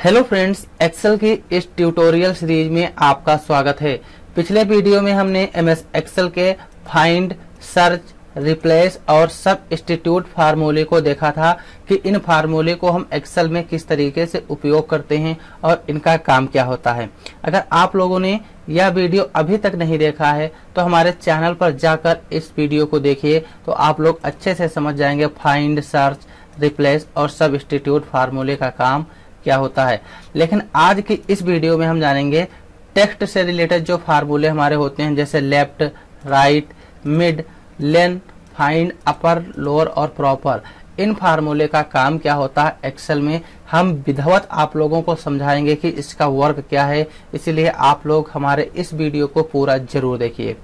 Hello friends Excel की इस tutorial series में आपका स्वागत है। पिछले वीडियो में हमने एम एस एक्सेल के फाइंड सर्च रिप्लेस और सब इंस्टीट्यूट फार्मूले को देखा था कि इन फार्मूले को हम एक्सेल में किस तरीके से उपयोग करते हैं और इनका काम क्या होता है। अगर आप लोगों ने यह वीडियो अभी तक नहीं देखा है तो हमारे चैनल पर जाकर इस वीडियो को देखिए तो आप लोग अच्छे से समझ जाएँगे फाइंड सर्च रिप्लेस और सब इंस्टीट्यूट फार्मूले का काम। क्या होता है। लेकिन आज की इस वीडियो में हम जानेंगे टेक्स्ट से रिलेटेड जो फार्मूले हमारे होते हैं, जैसे left, right, mid, len, find, upper, lower और प्रॉपर। इन फार्मूले का काम क्या होता है एक्सेल में? हम विधवत आप लोगों को समझाएँगे कि इसका वर्क क्या है। इसीलिए आप लोग हमारे इस वीडियो को पूरा ज़रूर देखिए।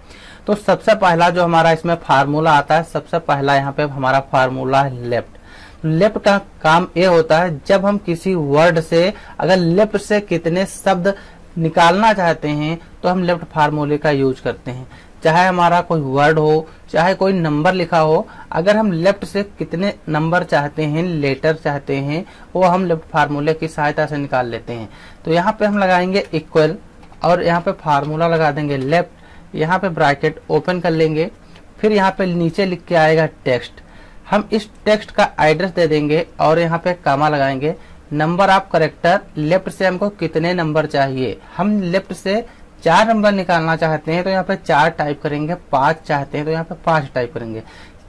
तो सबसे पहला जो हमारा इसमें फार्मूला आता है, सबसे पहला यहाँ पे हमारा फार्मूला है लेफ़्ट। लेफ़्ट का काम ये होता है, जब हम किसी वर्ड से, अगर लेफ़्ट से कितने शब्द निकालना चाहते हैं तो हम लेफ़्ट फार्मूले का यूज़ करते हैं। चाहे हमारा कोई वर्ड हो, चाहे कोई नंबर लिखा हो, अगर हम लेफ़्ट से कितने नंबर चाहते हैं लेटर चाहते हैं, वो हम लेफ़्ट फार्मूले की सहायता से निकाल लेते हैं। तो यहाँ पे हम लगाएँगे इक्वल और यहाँ पे फार्मूला लगा देंगे लेफ़्ट यहाँ पे ब्रैकेट ओपन कर लेंगे, फिर यहाँ पे नीचे लिख के आएगा टेक्स्ट हम इस टेक्स्ट का एड्रेस दे देंगे और यहाँ पे कामा लगाएँगे। नंबर ऑफ़ करेक्टर, लेफ़्ट से हमको कितने नंबर चाहिए? हम लेफ़्ट से चार नंबर निकालना चाहते हैं तो यहाँ पे चार टाइप करेंगे, पाँच चाहते हैं तो यहाँ पे पाँच टाइप करेंगे।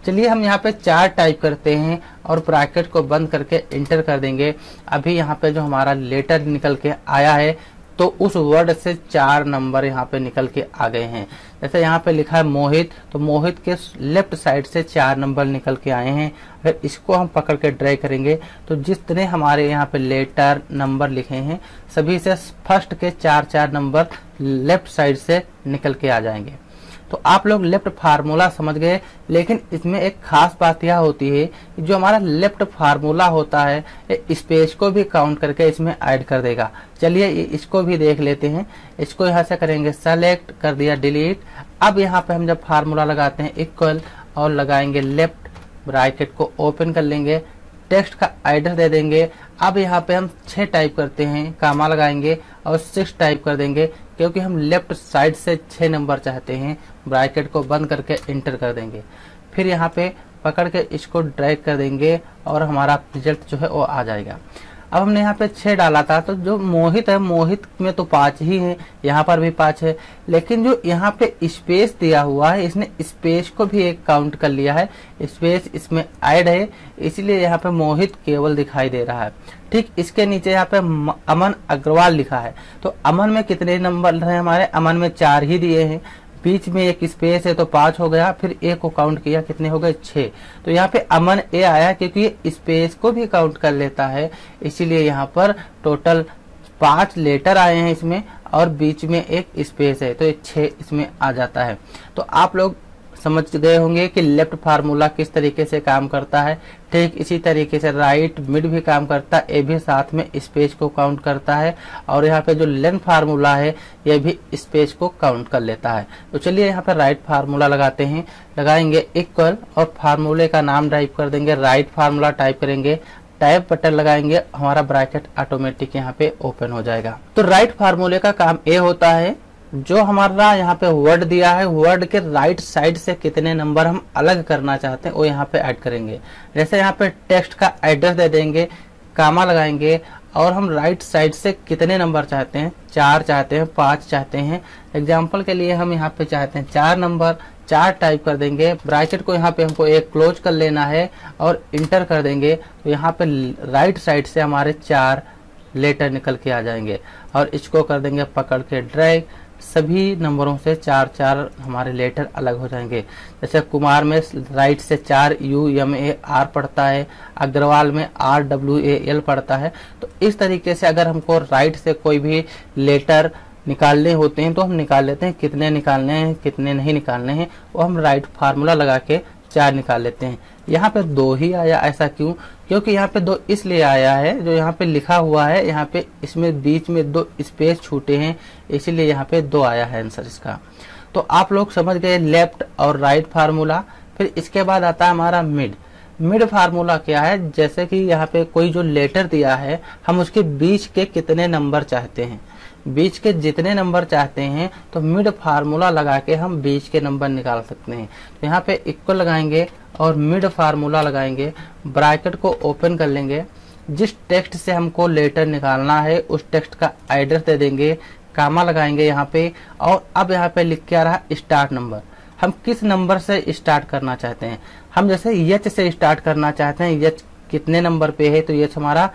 चलिए हम यहाँ पे चार टाइप करते हैं और ब्रैकेट को बंद करके इंटर कर देंगे। अभी यहाँ पे जो हमारा लेटर निकल के आया है तो उस वर्ड से चार नंबर यहाँ पे निकल के आ गए हैं। जैसे यहाँ पे लिखा है मोहित तो मोहित के लेफ़्ट साइड से चार नंबर निकल के आए हैं। अगर इसको हम पकड़ के ड्राई करेंगे तो जितने हमारे यहाँ पे लेटर नंबर लिखे हैं, सभी से फ़र्स्ट के चार चार नंबर लेफ़्ट साइड से निकल के आ जाएँगे। तो आप लोग लेफ़्ट फार्मूला समझ गए, लेकिन इसमें एक खास बात यह होती है जो हमारा लेफ़्ट फार्मूला होता है स्पेस को भी काउंट करके इसमें ऐड कर देगा। चलिए इसको भी देख लेते हैं। इसको यहाँ से करेंगे सेलेक्ट कर दिया डिलीट अब यहाँ पे हम जब फार्मूला लगाते हैं इक्वल और लगाएँगे लेफ़्ट ब्रैकेट को ओपन कर लेंगे। टेक्स्ट का एड्रेस दे देंगे। अब यहाँ पे हम छह टाइप करते हैं कामा लगाएँगे और सिक्स टाइप कर देंगे, क्योंकि हम लेफ़्ट साइड से छह नंबर चाहते हैं। ब्रैकेट को बंद करके इंटर कर देंगे। फिर यहाँ पे पकड़ के इसको ड्रैग कर देंगे और हमारा रिज़ल्ट जो है वो आ जाएगा। अब हमने यहाँ पे छह डाला था तो जो मोहित है, मोहित में तो पाँच ही है, यहाँ पर भी पाँच है। लेकिन जो यहाँ पे स्पेस दिया हुआ है, इसने स्पेस को भी एक काउंट कर लिया है। स्पेस इसमें ऐड है, इसलिए यहाँ पे मोहित केवल दिखाई दे रहा है। ठीक इसके नीचे यहाँ पे अमन अग्रवाल लिखा है। तो अमन में कितने नंबर है हमारे? अमन में चार ही दिए हैं। बीच में एक स्पेस है तो पाँच हो गया, फिर ए को काउंट किया, कितने हो गए? छह। तो यहाँ पे अमन ए आया क्योंकि स्पेस को भी काउंट कर लेता है। इसीलिए यहाँ पर टोटल पाँच लेटर आए हैं इसमें और बीच में एक स्पेस है तो छह इसमें आ जाता है। तो आप लोग समझ गए होंगे कि लेफ़्ट फार्मूला किस तरीके से काम करता है। ठीक इसी तरीके से राइट मिड भी काम करता है ए भी साथ में स्पेस को काउंट करता है और यहाँ पे जो लेंथ फार्मूला है, ये भी स्पेस को काउंट कर लेता है। तो चलिए यहाँ पे राइट फार्मूला लगाते हैं। लगाएँगे इक्वल और फार्मूले का नाम टाइप कर देंगे, राइट फार्मूला टाइप करेंगे। टाइप बटन लगाएँगे, हमारा ब्रैकेट ऑटोमेटिक यहाँ पे ओपन हो जाएगा। तो राइट फार्मूले का काम ए होता है जो हमारा यहाँ पे वर्ड दिया है वर्ड के राइट साइड से कितने नंबर हम अलग करना चाहते हैं, वो यहाँ पे ऐड करेंगे। जैसे यहाँ पे टेक्स्ट का एड्रेस दे देंगे कामा लगाएँगे, और हम राइट साइड से कितने नंबर चाहते हैं? चार चाहते हैं, पाँच चाहते हैं। एग्ज़ाम्पल के लिए हम यहाँ पे चाहते हैं चार नंबर चार टाइप कर देंगे। ब्रैकेट को यहाँ पे हमको एक क्लोज कर लेना है और इंटर कर देंगे। तो यहाँ पे राइट साइड से हमारे चार लेटर निकल के आ जाएँगे। और इसको कर देंगे पकड़ के ड्रैग सभी नंबरों से चार चार हमारे लेटर अलग हो जाएँगे। जैसे कुमार में राइट से चार यू, एम, ए, आर पड़ता है, अग्रवाल में आर, डब्ल्यू, ए, एल पड़ता है। तो इस तरीके से अगर हमको राइट से कोई भी लेटर निकालने होते हैं तो हम निकाल लेते हैं। कितने निकालने हैं, कितने नहीं निकालने हैं, वो हम राइट फार्मूला लगा के चार निकाल लेते हैं। यहाँ पे दो ही आया, ऐसा क्यों? क्योंकि यहाँ पे दो इसलिए आया है, जो यहाँ पे लिखा हुआ है, यहाँ पे इसमें बीच में दो स्पेस छूटे हैं, इसीलिए यहाँ पे दो आया है आंसर इसका। तो आप लोग समझ गए लेफ़्ट और राइट फार्मूला फिर इसके बाद आता है हमारा मिड मिड फार्मूला क्या है? जैसे कि यहाँ पे कोई जो लेटर दिया है, हम उसके बीच के कितने नंबर चाहते हैं? बीच के जितने नंबर चाहते हैं तो मिड फार्मूला लगा के हम बीच के नंबर निकाल सकते हैं। तो यहाँ पे इक्वल लगाएँगे और मिड फार्मूला लगाएँगे, ब्रैकेट को ओपन कर लेंगे। जिस टेक्स्ट से हमको लेटर निकालना है, उस टेक्स्ट का एड्रेस दे देंगे, कामा लगाएँगे यहाँ पे, और अब यहाँ पे लिख के आ रहा स्टार्ट नंबर। हम किस नंबर से स्टार्ट करना चाहते हैं? हम जैसे यच से स्टार्ट करना चाहते हैं यच कितने नंबर पे है? तो यच हमारा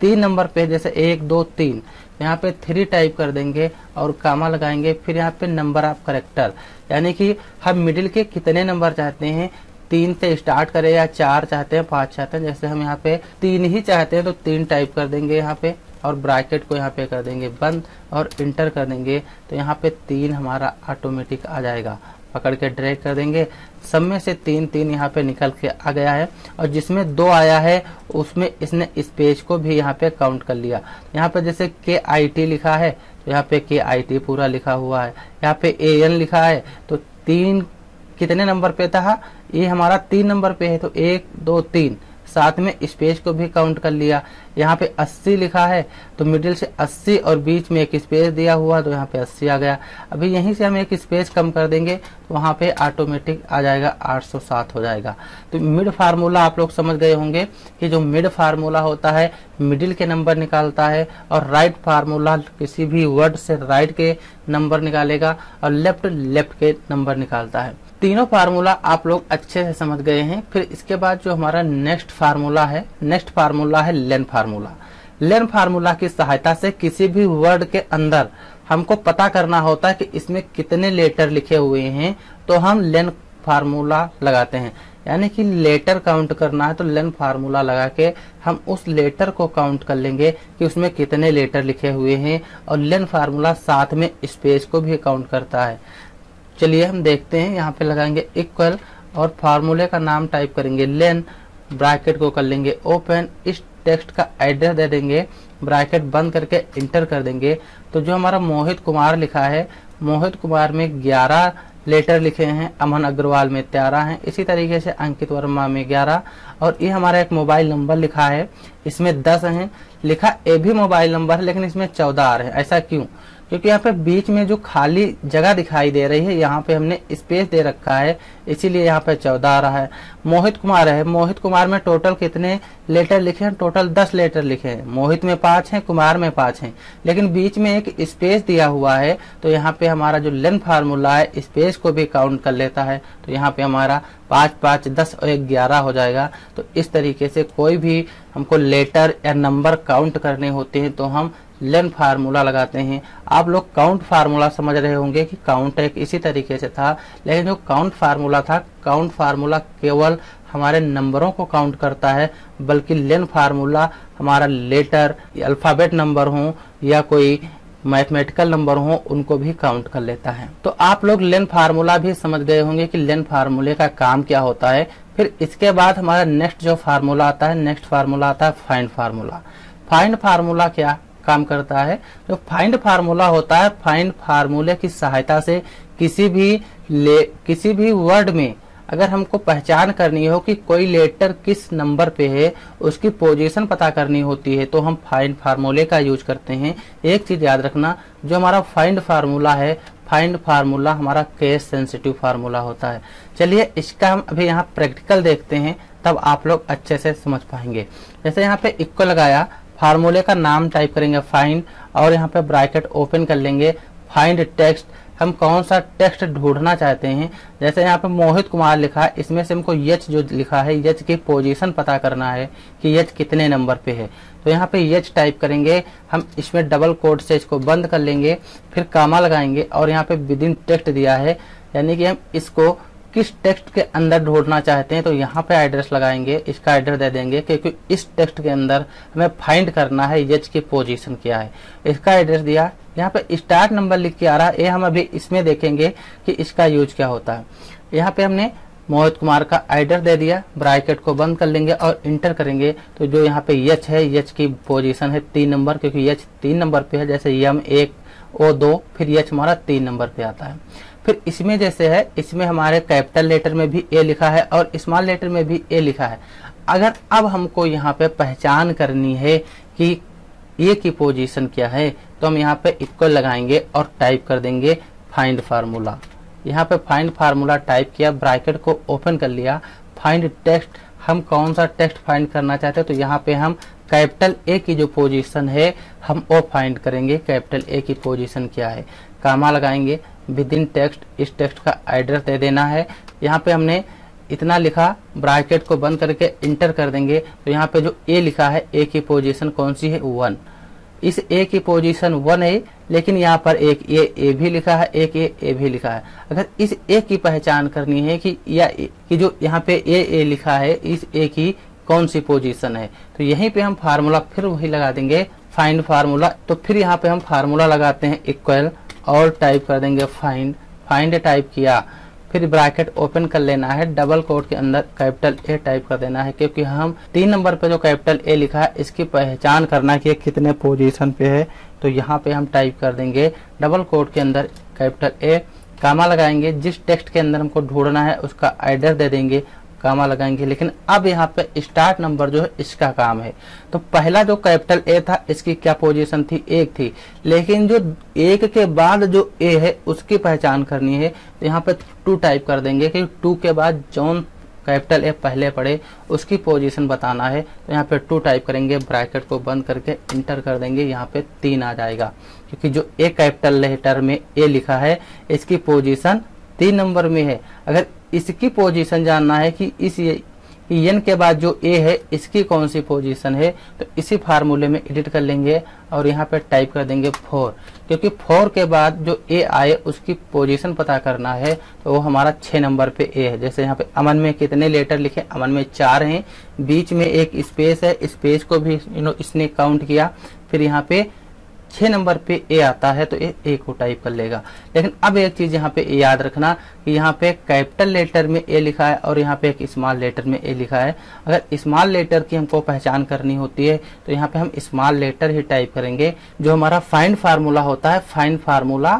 तीन नंबर पे है, जैसे एक, दो, तीन। यहाँ पे थ्री टाइप कर देंगे और कामा लगाएँगे, फिर यहाँ पे नंबर ऑफ़ करेक्टर यानी कि हम मिडिल के कितने नंबर चाहते हैं? तीन से स्टार्ट करें या चार चाहते हैं, पाँच चाहते हैं, जैसे हम यहाँ पे तीन ही चाहते हैं तो तीन टाइप कर देंगे यहाँ पे और ब्रैकेट को यहाँ पे कर देंगे, बंद और इंटर कर देंगे तो यहाँ पे तीन हमारा ऑटोमेटिक आ जाएगा। पकड़ के ड्रैग कर देंगे। सब में से तीन तीन यहाँ पे निकल के आ गया है और जिसमें दो आया है, उसमें इसने इस पेज को भी यहाँ पे काउंट कर लिया। यहाँ पे जैसे के आई टी लिखा है तो यहाँ पे के आई टी पूरा लिखा हुआ है। यहाँ पे ए एन लिखा है तो तीन कितने नंबर पे था? ये हमारा तीन नंबर पे है तो एक, दो, तीन। साथ में स्पेस को भी काउंट कर लिया। यहाँ पे 80 लिखा है तो मिडिल से 80 और बीच में एक स्पेस दिया हुआ तो यहाँ पे 80 आ गया। अभी यहीं से हम एक स्पेस कम कर देंगे तो वहाँ पे ऑटोमेटिक आ जाएगा 807 हो जाएगा। तो मिड फार्मूला आप लोग समझ गए होंगे कि जो मिड फार्मूला होता है, मिडिल के नंबर निकालता है और राइट फार्मूला किसी भी वर्ड से राइट के नंबर निकालेगा और लेफ़्ट लेफ़्ट के नंबर निकालता है। तीनों फार्मूला आप लोग अच्छे से समझ गए हैं। फिर इसके बाद जो हमारा नेक्स्ट फार्मूला है, नेक्स्ट फार्मूला है लेन फार्मूला। लेन फार्मूला की सहायता से किसी भी वर्ड के अंदर हमको पता करना होता है कि इसमें कितने लेटर लिखे हुए हैं तो हम लेन फार्मूला लगाते हैं। यानी कि लेटर काउंट करना है तो लेन फार्मूला लगा के हम उस लेटर को काउंट कर लेंगे कि उसमें कितने लेटर लिखे हुए हैं, और लेन फार्मूला साथ में स्पेस को भी काउंट करता है। चलिए हम देखते हैं, यहाँ पे लगाएँगे इक्वल और फार्मूले का नाम टाइप करेंगे लेन ब्रैकेट को कर लेंगे ओपन इस टेक्स्ट का एड्रेस दे देंगे ब्रैकेट बंद करके इंटर कर देंगे। तो जो हमारा मोहित कुमार लिखा है, मोहित कुमार में 11 लेटर लिखे हैं, अमन अग्रवाल में तेरह हैं, इसी तरीके से अंकित वर्मा में 11 और ये हमारा एक मोबाइल नंबर लिखा है, इसमें 10 हैं, लिखा ए भी मोबाइल नंबर है, लेकिन इसमें 14 आ रहे हैं, ऐसा क्यों? क्योंकि यहाँ पे बीच में जो खाली जगह दिखाई दे रही है, यहाँ पे हमने स्पेस दे रखा है, इसीलिए यहाँ पे चौदह आ रहा है। मोहित कुमार है। मोहित कुमार में टोटल कितने लेटर लिखे हैं? टोटल दस लेटर लिखे हैं। मोहित में पाँच हैं, कुमार में पाँच हैं। लेकिन बीच में एक स्पेस दिया हुआ है तो यहाँ पे हमारा जो लेंथ फार्मूला है स्पेस को भी काउंट कर लेता है। तो यहाँ पे हमारा पाँच पाँच, दस और एक ग्यारह हो जाएगा। तो इस तरीके से कोई भी हमको लेटर या नंबर काउंट करने होते हैं तो हम लेन फार्मूला लगाते हैं। आप लोग काउंट फार्मूला समझ रहे होंगे कि काउंट एक इसी तरीके से था, लेकिन जो काउंट फार्मूला था, काउंट फार्मूला केवल हमारे नंबरों को काउंट करता है, बल्कि लेन फार्मूला हमारा लेटर, अल्फ़ाबेट नंबर हो या कोई मैथमेटिकल नंबर हो, उनको भी काउंट कर लेता है। तो आप लोग लेन फार्मूला भी समझ गए होंगे कि लेन फार्मूले का काम क्या होता है। फिर इसके बाद हमारा नेक्स्ट जो फार्मूला आता है, नेक्स्ट फार्मूला आता है फाइंड फार्मूला। फाइंड फार्मूला क्या? काम करता है। जो फाइंड फार्मूला होता है, फाइंड फार्मूले की सहायता से किसी भी ले, किसी भी वर्ड में अगर हमको पहचान करनी हो कि कोई लेटर किस नंबर पे है, उसकी पोजीशन पता करनी होती है तो हम फाइंड फार्मूले का यूज़ करते हैं। एक चीज़ याद रखना, जो हमारा फाइंड फार्मूला है, फाइंड फार्मूला हमारा केस सेंसिटिव फार्मूला होता है। चलिए, इसका हम अभी यहाँ प्रैक्टिकल देखते हैं, तब आप लोग अच्छे से समझ पाएँगे। जैसे यहाँ पे इक्वल लगाया फार्मूले का नाम टाइप करेंगे फाइंड और यहाँ पे ब्रैकेट ओपन कर लेंगे। फाइंड टेक्स्ट हम कौन सा टेक्स्ट ढूंढना चाहते हैं? जैसे यहाँ पे मोहित कुमार लिखा है इसमें से हमको यच जो लिखा है यच की पोजीशन पता करना है कि यच कितने नंबर पे है। तो यहाँ पे यच टाइप करेंगे, हम इसमें डबल कोड से इसको बंद कर लेंगे, फिर कामा लगाएँगे और यहाँ पे विद इन टेक्स्ट दिया है, यानी कि हम इसको किस टेक्स्ट के अंदर ढूंढना चाहते हैं तो यहाँ पे एड्रेस लगाएँगे, इसका एड्रेस दे देंगे क्योंकि इस टेक्स्ट के अंदर हमें फाइंड करना है यच की पोजीशन क्या है। इसका एड्रेस दिया, यहाँ पे स्टार्ट नंबर लिख के आ रहा है ये हम अभी इसमें देखेंगे कि इसका यूज़ क्या होता है। यहाँ पे हमने मोहित कुमार का एड्रेस दे दिया ब्राइकेट को बंद कर लेंगे और इंटर करेंगे। तो जो यहाँ पे यच है यच की पोजीशन है तीन नंबर क्योंकि यच तीन नंबर पे है, जैसे यम एक, ओ दो, फिर यच हमारा तीन नंबर पे आता है। फिर इसमें जैसे है, इसमें हमारे कैपिटल लेटर में भी ए लिखा है और स्मॉल लेटर में भी ए लिखा है। अगर अब हमको यहाँ पे पहचान करनी है कि ए की पोजीशन क्या है तो हम यहाँ पे इक्वल लगाएँगे और टाइप कर देंगे फाइंड फार्मूला यहाँ पे फाइंड फार्मूला टाइप किया ब्रैकेट को ओपन कर लिया। फाइंड टेक्स्ट हम कौन सा टेक्स्ट फाइंड करना चाहते हैं तो यहाँ पे हम कैपिटल ए की जो पोजीशन है, हम वो फाइंड करेंगे कैपिटल ए की पोजीशन क्या है। कामा लगाएँगे। विद इन टेक्स्ट, इस टेक्स्ट का एड्रेस दे देना है। यहाँ पे हमने इतना लिखा, ब्राकेट को बंद करके इंटर कर देंगे। तो यहाँ पे जो ए लिखा है, ए की पोजीशन कौन सी है? वन। इस ए की पोजीशन वन है, लेकिन यहाँ पर एक ए ए भी लिखा है, एक ए ए भी लिखा है। अगर इस ए की पहचान करनी है कि या कि जो यहाँ पे ए ए लिखा है, इस ए की कौन सी पोजीशन है? तो यहीं पे हम फार्मूला फिर वही लगा देंगे, फाइंड फार्मूला। तो फिर यहाँ पे हम फार्मूला लगाते हैं, इक्वल और टाइप कर देंगे फाइंड फाइंड टाइप किया। फिर ब्रैकेट ओपन कर लेना है डबल कोट के अंदर कैपिटल ए टाइप कर देना है, क्योंकि हम तीन नंबर पे जो कैपिटल ए लिखा है, इसकी पहचान करना कि कितने पोजीशन पे है। तो यहाँ पे हम टाइप कर देंगे डबल कोट के अंदर कैपिटल ए कामा लगाएँगे, जिस टेक्स्ट के अंदर हमको ढूंढना है, उसका एड्रेस दे देंगे। कामा लगाएँगे, लेकिन अब यहाँ पे स्टार्ट नंबर जो है, इसका काम है। तो पहला जो कैपिटल ए था, इसकी क्या पोजीशन थी? एक थी। लेकिन जो एक के बाद जो ए है, उसकी पहचान करनी है। तो यहाँ पे टू टाइप कर देंगे, कि टू के बाद जौन कैपिटल ए पहले पड़े, उसकी पोजीशन बताना है। तो यहाँ पे टू टाइप करेंगे ब्रैकेट को बंद करके इंटर कर देंगे, यहाँ पे तीन आ जाएगा। क्योंकि जो ए कैपिटल लेटर में ए लिखा है, इसकी पोजीशन तीन नंबर में है। अगर इसकी पोजीशन जानना है कि इस एन के बाद जो ए है, इसकी कौन सी पोजीशन है तो इसी फार्मूले में एडिट कर लेंगे और यहाँ पे टाइप कर देंगे फोर क्योंकि फोर के बाद जो ए आए, उसकी पोजीशन पता करना है तो वो हमारा छह नंबर पे ए है। जैसे यहाँ पे अमन में कितने लेटर लिखे, अमन में चार हैं। बीच में एक स्पेस है स्पेस को भी इसने काउंट किया। फिर यहाँ पे छह नंबर पे ए आता है तो ए ए को टाइप कर लेगा। लेकिन अब एक चीज़ यहाँ पे याद रखना कि यहाँ पे कैपिटल लेटर में ए लिखा है और यहाँ पे एक स्मॉल लेटर में ए लिखा है। अगर स्मॉल लेटर की हमको पहचान करनी होती है तो यहाँ पे हम स्मॉल लेटर ही टाइप करेंगे। जो हमारा फाइंड फार्मूला होता है find formula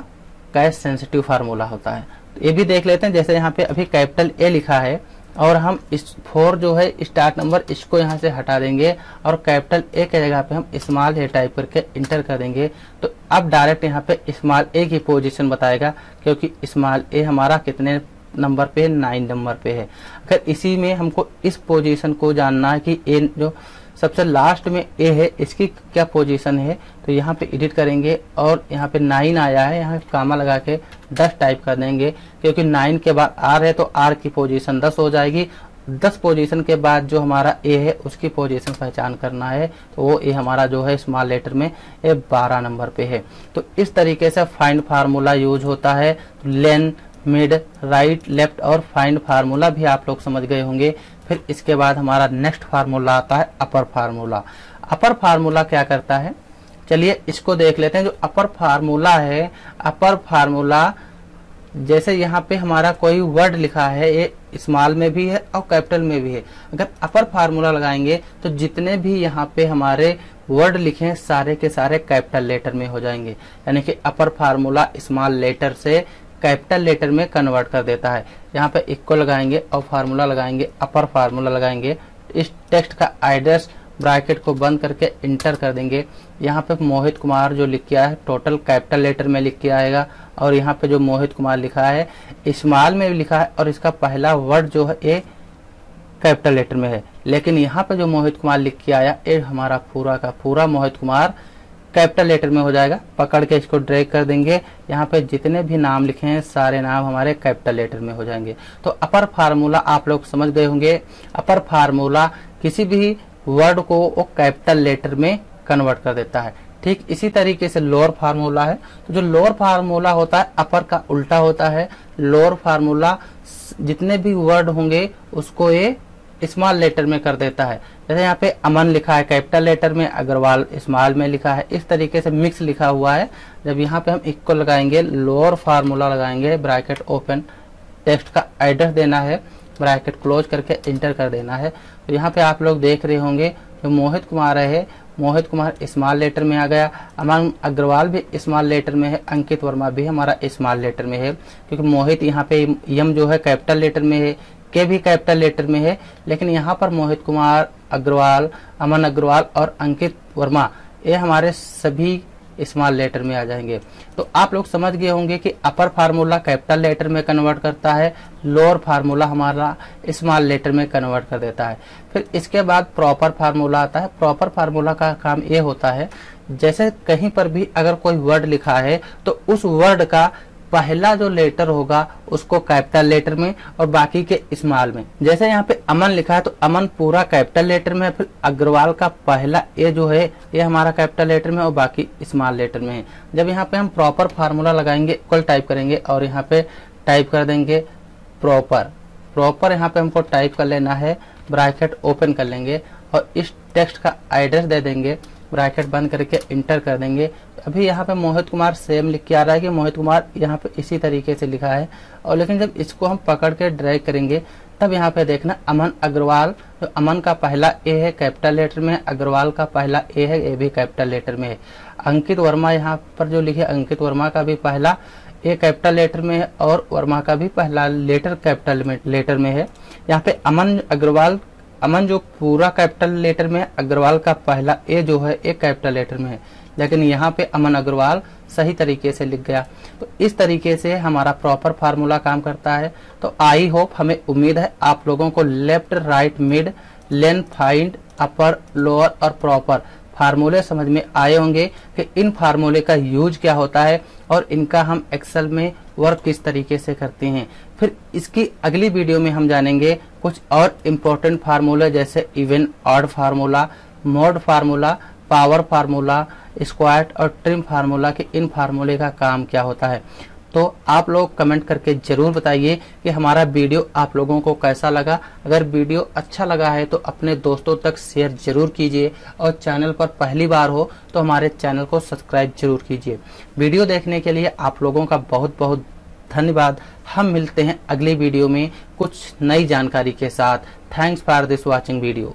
case sensitive formula होता है। तो ये भी देख लेते हैं, जैसे यहाँ पे अभी कैपिटल ए लिखा है और हम इस फोर जो है, स्टार्ट नंबर, इसको यहाँ से हटा देंगे और कैपिटल ए के जगह पे हम स्मॉल ए टाइप करके इंटर कर देंगे। तो अब डायरेक्ट यहाँ पे स्मॉल ए की पोजीशन बताएगा, क्योंकि स्मॉल ए हमारा कितने नंबर पे, नाइन नंबर पे है। अगर इसी में हमको इस पोजीशन को जानना है कि ए जो सबसे लास्ट में ए है, इसकी क्या पोजीशन है तो यहाँ पे एडिट करेंगे और यहाँ पे नाइन आया है, यहाँ कामा लगा के दस टाइप कर देंगे, क्योंकि नाइन के बाद आर है तो आर की पोजीशन दस हो जाएगी। दस पोजीशन के बाद जो हमारा ए है, उसकी पोजीशन पहचान करना है। तो वो ए हमारा जो है स्मॉल लेटर में ए बारह नंबर पे है। तो इस तरीके से फाइंड फार्मूला यूज़ होता है। लेन मिड राइट लेफ़्ट और फाइंड फार्मूला भी आप लोग समझ गए होंगे। फिर इसके बाद हमारा नेक्स्ट फार्मूला आता है अपर फार्मूला अपर फार्मूला क्या करता है? चलिए इसको देख लेते हैं। जो अपर फार्मूला है अपर फार्मूला जैसे यहाँ पे हमारा कोई वर्ड लिखा है, ये स्मॉल में भी है और कैपिटल में भी है। अगर अपर फार्मूला लगाएँगे तो जितने भी यहाँ पे हमारे वर्ड लिखे हैं, सारे के सारे कैपिटल लेटर में हो जाएँगे। यानी कि अपर फार्मूला स्मॉल लेटर से कैपिटल लेटर में कन्वर्ट कर देता है। यहाँ पे इक्को लगाएँगे और फार्मूला लगाएँगे अपर फार्मूला लगाएँगे। इस टेक्स्ट का एड्रेस ब्रैकेट को बंद करके इंटर कर देंगे। यहाँ पे मोहित कुमार जो लिख के आया है टोटल कैपिटल लेटर में लिख के आएगा और यहाँ पे जो मोहित कुमार लिखा है स्मॉल में भी लिखा है और इसका पहला वर्ड जो है, ए कैपिटल लेटर में है। लेकिन यहाँ पे जो मोहित कुमार लिख के आया, ए हमारा पूरा का पूरा मोहित कुमार कैपिटल लेटर में हो जाएगा। पकड़ के इसको ड्रैग कर देंगे। यहाँ पे जितने भी नाम लिखे हैं, सारे नाम हमारे कैपिटल लेटर में हो जाएँगे। तो अपर फार्मूला आप लोग समझ गए होंगे। अपर फार्मूला किसी भी वर्ड को वो कैपिटल लेटर में कन्वर्ट कर देता है। ठीक इसी तरीके से लोअर फार्मूला है। तो जो लोअर फार्मूला होता है अपर का उल्टा होता है। लोअर फार्मूला जितने भी वर्ड होंगे, उसको ये स्मॉल लेटर में कर देता है। जैसे यहाँ पे अमन लिखा है कैपिटल लेटर में, अग्रवाल स्मॉल में लिखा है। इस तरीके से मिक्स लिखा हुआ है। जब यहाँ पे हम इक्वल लगाएँगे लोअर फार्मूला लगाएँगे ब्रैकेट ओपन टेक्स्ट का एड्रेस देना है ब्रैकेट क्लोज करके इंटर कर देना है। तो यहाँ पे आप लोग देख रहे होंगे, जो मोहित कुमार है मोहित कुमार स्मॉल लेटर में आ गया। अमन अग्रवाल भी स्मॉल लेटर में है, अंकित वर्मा भी हमारा स्मॉल लेटर में है, क्योंकि मोहित यहाँ पे यम जो है कैपिटल लेटर में है, के भी कैपिटल लेटर में है, लेकिन यहाँ पर मोहित कुमार अग्रवाल, अमन अग्रवाल और अंकित वर्मा, ये हमारे सभी स्मॉल लेटर में आ जाएँगे। तो आप लोग समझ गए होंगे कि अपर फार्मूला कैपिटल लेटर में कन्वर्ट करता है लोअर फार्मूला हमारा स्मॉल लेटर में कन्वर्ट कर देता है। फिर इसके बाद प्रॉपर फार्मूला आता है। प्रॉपर फार्मूला का काम ये होता है, जैसे कहीं पर भी अगर कोई वर्ड लिखा है तो उस वर्ड का पहला जो लेटर होगा उसको कैपिटल लेटर में और बाकी के स्मॉल में। जैसे यहाँ पे अमन लिखा है तो अमन पूरा कैपिटल लेटर में फिर अग्रवाल का पहला ए जो है, ये हमारा कैपिटल लेटर में और बाकी स्मॉल लेटर में है। जब यहाँ पे हम प्रॉपर फार्मूला लगाएँगे इक्वल टाइप करेंगे और यहाँ पे टाइप कर देंगे प्रॉपर प्रॉपर यहाँ पे हमको टाइप कर लेना है ब्रैकेट ओपन कर लेंगे और इस टेक्स्ट का एड्रेस दे देंगे। ब्रैकेट बंद करके इंटर कर देंगे। अभी यहाँ पे मोहित कुमार सेम लिख के आ रहा है कि मोहित कुमार यहाँ पे इसी तरीके से लिखा है। और लेकिन जब इसको हम पकड़ के ड्रैग करेंगे, तब यहाँ पे देखना अमन अग्रवाल जो अमन का पहला ए है कैपिटल लेटर में अग्रवाल का पहला ए है ए भी कैपिटल लेटर में है। अंकित वर्मा यहाँ पर जो लिखे, अंकित वर्मा का भी पहला ए कैपिटल लेटर में है और वर्मा का भी पहला लेटर कैपिटल लेटर में है। यहाँ पे अमन अग्रवाल अमन, जो पूरा कैपिटल लेटर में अग्रवाल का पहला ए जो है, एक कैपिटल लेटर में है। लेकिन यहाँ पे अमन अग्रवाल सही तरीके से लिख गया। तो इस तरीके से हमारा प्रॉपर फार्मूला काम करता है। तो आई होप हमें उम्मीद है, आप लोगों को left right mid len find upper lower और प्रॉपर फार्मूले समझ में आए होंगे कि इन फार्मूले का यूज़ क्या होता है और इनका हम एक्सेल में वर्क किस तरीके से करते हैं। फिर इसकी अगली वीडियो में हम जानेंगे कुछ और इम्पोर्टेंट फार्मूला जैसे even odd formula mod formula power formula squat और ट्रिम फार्मूला के इन फार्मूले का काम क्या होता है। तो आप लोग कमेंट करके ज़रूर बताइए कि हमारा वीडियो आप लोगों को कैसा लगा। अगर वीडियो अच्छा लगा है तो अपने दोस्तों तक शेयर ज़रूर कीजिए और चैनल पर पहली बार हो तो हमारे चैनल को सब्सक्राइब ज़रूर कीजिए। वीडियो देखने के लिए आप लोगों का बहुत बहुत धन्यवाद। हम मिलते हैं अगले वीडियो में कुछ नई जानकारी के साथ। Thanks for this watching video